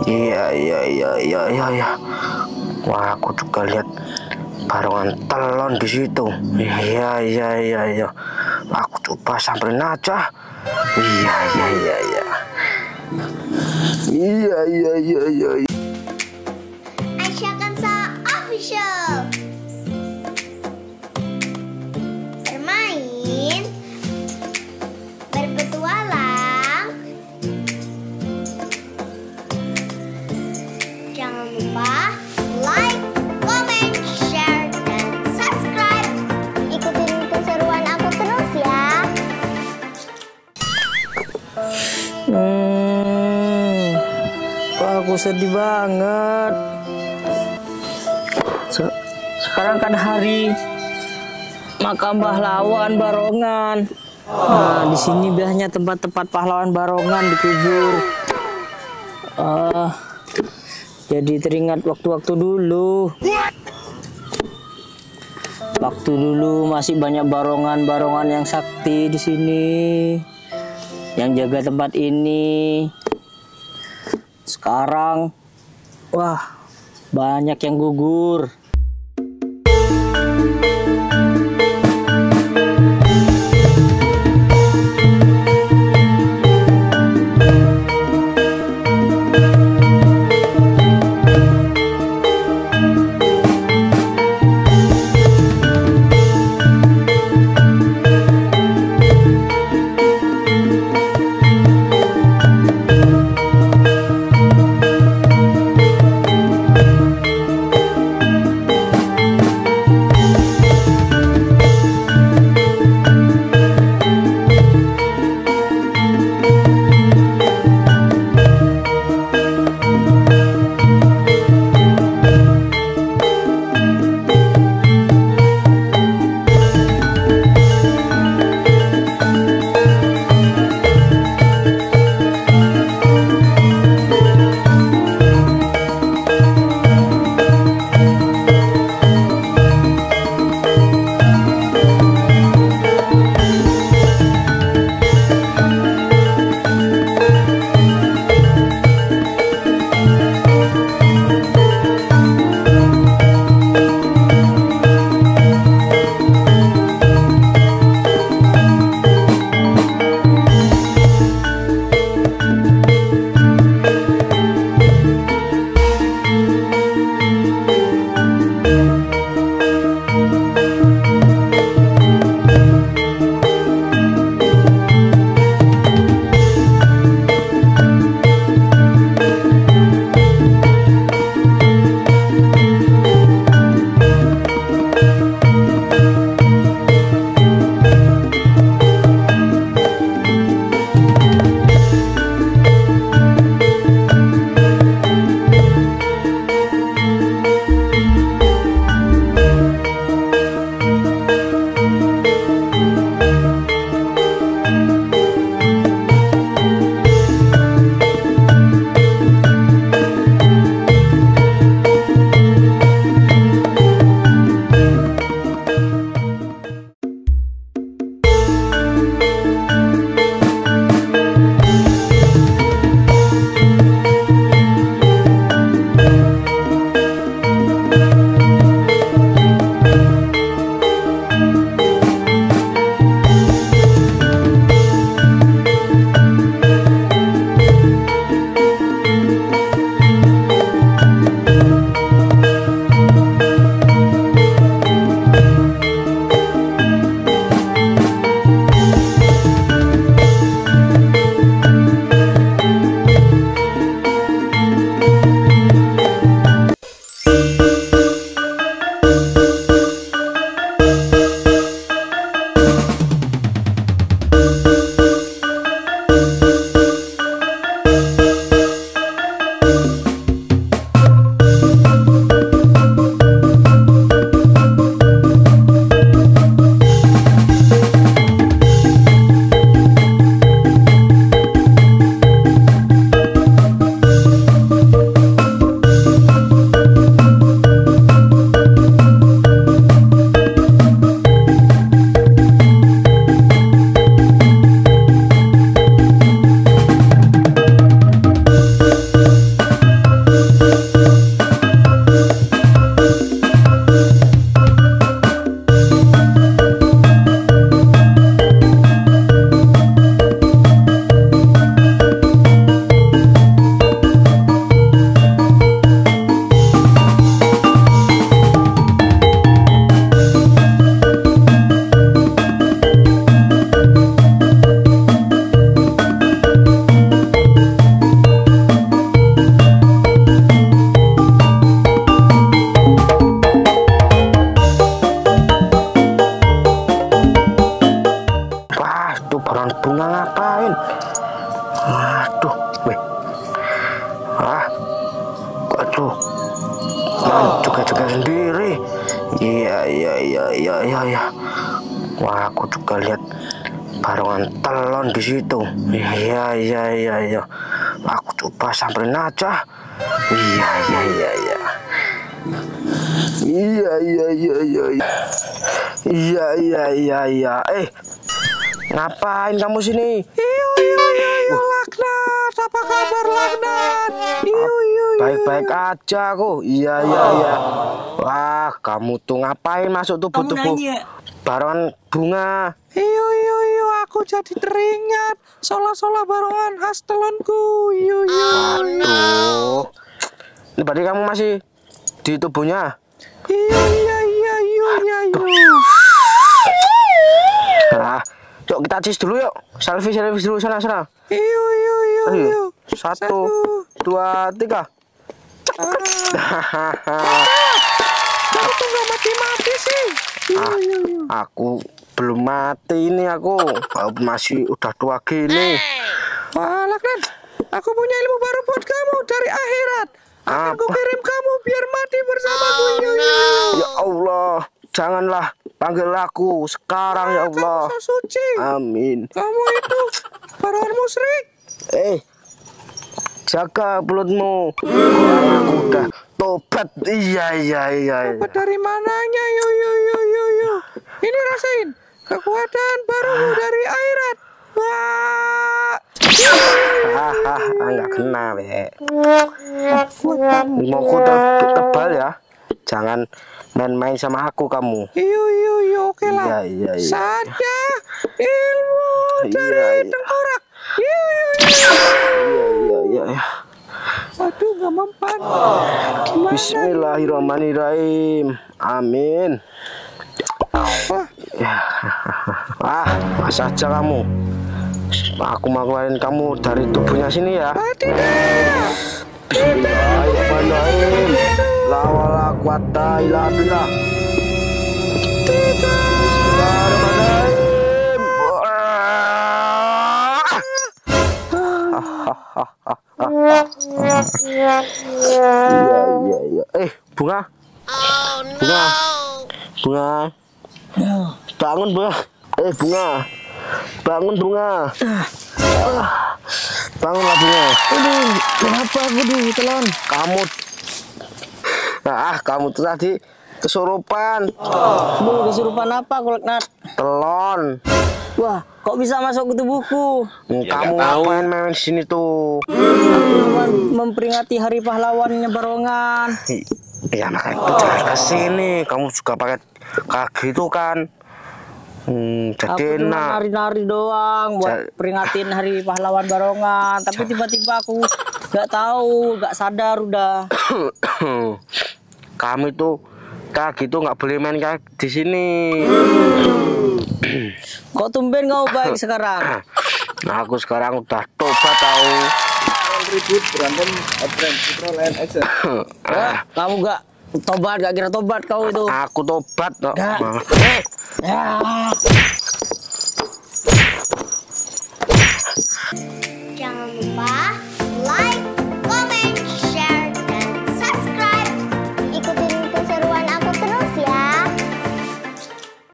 Iya, iya, iya, iya, iya, iya. Wah, aku juga lihat barongan telon di situ. Iya, iya, iya, iya. Aku coba samperin aja. Iya, iya, iya, iya. Iya, iya, iya, iya. iya. Aisyah aku sedih banget. Se- sekarang kan hari makam pahlawan Barongan. Nah, di sini biasanya tempat-tempat pahlawan Barongan dikubur. Ah, jadi teringat waktu-waktu dulu. Waktu dulu masih banyak barongan-barongan yang sakti di sini yang jaga tempat ini. Sekarang, wah, banyak yang gugur. Wah, aku juga lihat barongan telon di situ. Iya, iya, iya, iya. Aku coba samperin aja. Iya, iya, iya, iya. Iya, iya, iya, iya, iya. Iya, iya, iya, iya. Eh, ngapain kamu sini? Iyo iyo iyo iyo Laknat, apa kabar Laknat? Iyo iyo. Baik-baik aja aku. Iya, iya, iya. Wah, kamu tuh ngapain masuk tubuh-tubuh. Barongan bunga? Iyo iyo iyo, aku jadi teringat sola-sola barongan khas telonku. Iyo iyo. Aduh. Ini berarti kamu masih di tubuhnya? Iyo iya iya iyo iya iyo. Nah, yuk kita cis dulu yuk. Selfie selfie dulu sana sana. Iyo iyo iyo iyo. Satu, dua, tiga. Kamu tuh gak mati-mati sih. Ah, aku belum mati ini aku. Masih udah tua gini. Wah Laknat, aku punya ilmu baru buat kamu dari akhirat. Akan ku kirim kamu biar mati bersamaku. Iyo iyo iyo. Ya Allah, janganlah panggil aku sekarang ya Allah. Kamu suci. Amin. Kamu itu barongan musyrik. Eh, jaga mulutmu. Aku udah tobat. Iya, iya, iya. iya. Dapat dari mananya? Yo yo yo yo yo. Ini rasain kekuatan baru dari akhirat. Wah. Hahaha, enggak kena, Be. Ilmuku te- tebal ya. Jangan main-main sama aku kamu. Yo yo yo oke lah. Iya, iya, iya. Saja ilmu Iya, dari iya. tengkorak. Yo yo yo. Iya, iya, iya. iya. Aduh nggak mempan. Gimana? Bismillahirrahmanirrahim. Amin. Wah, Ah, masa aja kamu. Aku mau keluarin kamu dari tubuhnya sini ya. ah, tidak. Bismillahirrahmanirrahim. La wala quwata illa billah. Bismillahirrahmanirrahim. Iya, iya, iya. Eh, bunga. Bunga. Bunga. Bangun, bunga. Eh, bunga. Bangun, bunga. Ah, Bangunlah, bunga. Aduh, kenapa aku di telon? Kamu Nah, kamu tuh tadi kesurupan. Aduh, kesurupan apa aku Laknat? Telon. Wah, kok bisa masuk ke tubuhku? kamu ngapain main di sini tuh? Aku cuma memperingati hari pahlawannya Barongan. Ya makanya itu jangan ke sini. Kamu juga pakai kaki itu kan. Hmm, Aku jadi cuma enak. nari-nari doang buat Ja- peringatin hari pahlawan Barongan. Tapi tiba-tiba aku nggak tahu, nggak sadar udah. Kamu itu kaki itu nggak boleh main kaki di sini. Kok tumben kau baik sekarang? Nah, aku sekarang udah tobat tahu. Ribut berantem Putra aja. Ah. Action. kamu gak tobat gak kira tobat kau itu. Aku tobat kok. Eh. Ya. Jangan lupa